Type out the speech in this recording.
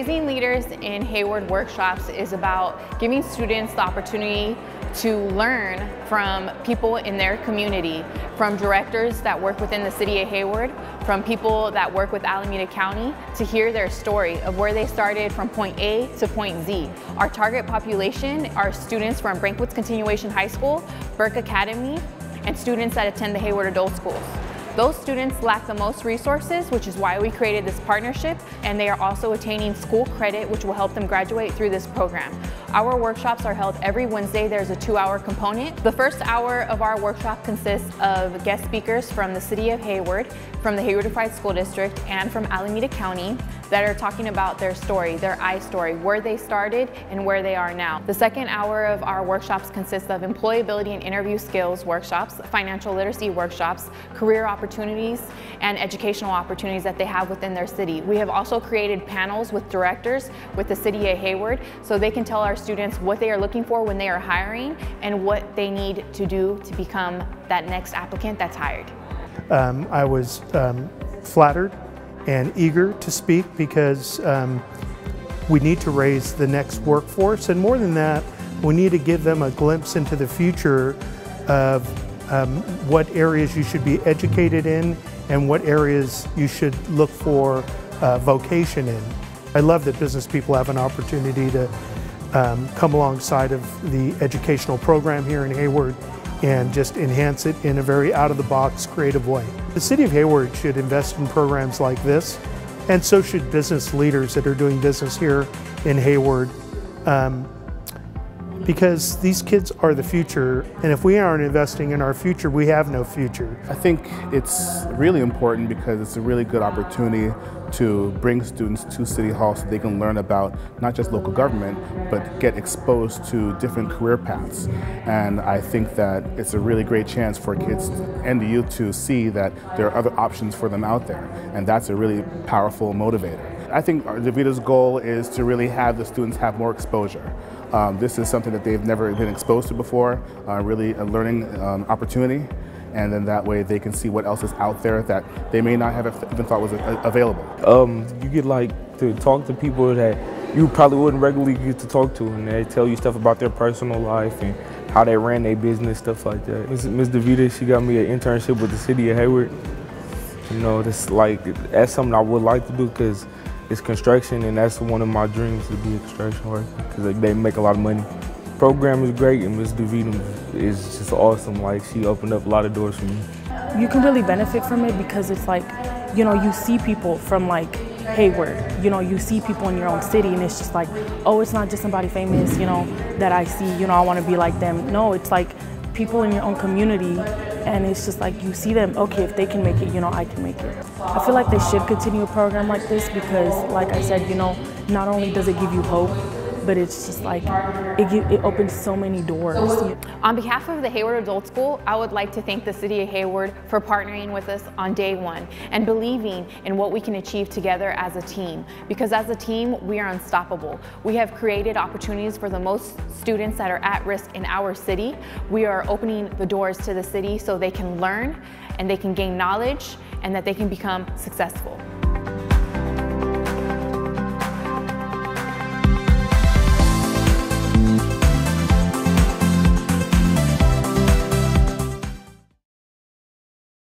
Hayward workshops is about giving students the opportunity to learn from people in their community, from directors that work within the city of Hayward, from people that work with Alameda County, to hear their story of where they started from point A to point Z. Our target population are students from Brenkwitz Continuation High School, Burke Academy, and students that attend the Hayward Adult Schools. Those students lack the most resources, which is why we created this partnership, and they are also attaining school credit, which will help them graduate through this program. Our workshops are held every Wednesday. There's a two-hour component. The first hour of our workshop consists of guest speakers from the City of Hayward, from the Hayward Unified School District, and from Alameda County that are talking about their story, their I story, where they started and where they are now. The second hour of our workshops consists of employability and interview skills workshops, financial literacy workshops, career opportunities, and educational opportunities that they have within their city. We have also created panels with directors with the City of Hayward so they can tell our students what they are looking for when they are hiring and what they need to do to become that next applicant that's hired. Um, I was um, flattered and eager to speak because um, we need to raise the next workforce. And more than that, we need to give them a glimpse into the future of um, what areas you should be educated in and what areas you should look for uh, vocation in. I love that business people have an opportunity to um, come alongside of the educational program here in Hayward and just enhance it in a very out-of-the-box creative way. The City of Hayward should invest in programs like this, and so should business leaders that are doing business here in Hayward, um, because these kids are the future, and if we aren't investing in our future, we have no future. I think it's really important because it's a really good opportunity to bring students to City Hall so they can learn about not just local government, but get exposed to different career paths. And I think that it's a really great chance for kids and the youth to see that there are other options for them out there. And that's a really powerful motivator. I think DeVita's goal is to really have the students have more exposure. Um, this is something that they've never been exposed to before, uh, really a learning um, opportunity and then that way they can see what else is out there that they may not have even thought was available. Um, you get like to talk to people that you probably wouldn't regularly get to talk to, and they tell you stuff about their personal life and how they ran their business, stuff like that. Miss, Ms. DeVita, she got me an internship with the city of Hayward. You know, this like that's something I would like to do because it's construction, and that's one of my dreams to be a construction worker because they make a lot of money program is great and Ms. DeVita is just awesome. Like she opened up a lot of doors for me. You can really benefit from it because it's like, you know, you see people from like Hayward, you know, you see people in your own city and it's just like, oh, it's not just somebody famous, you know, that I see, you know, I want to be like them. No, it's like people in your own community and it's just like you see them, okay, if they can make it, you know, I can make it. I feel like they should continue a program like this because, like I said, you know, not only does it give you hope, but it's just like it, it opens so many doors. On behalf of the Hayward Adult School, I would like to thank the City of Hayward for partnering with us on day one and believing in what we can achieve together as a team. Because as a team, we are unstoppable. We have created opportunities for the most students that are at risk in our city. We are opening the doors to the city so they can learn and they can gain knowledge and that they can become successful.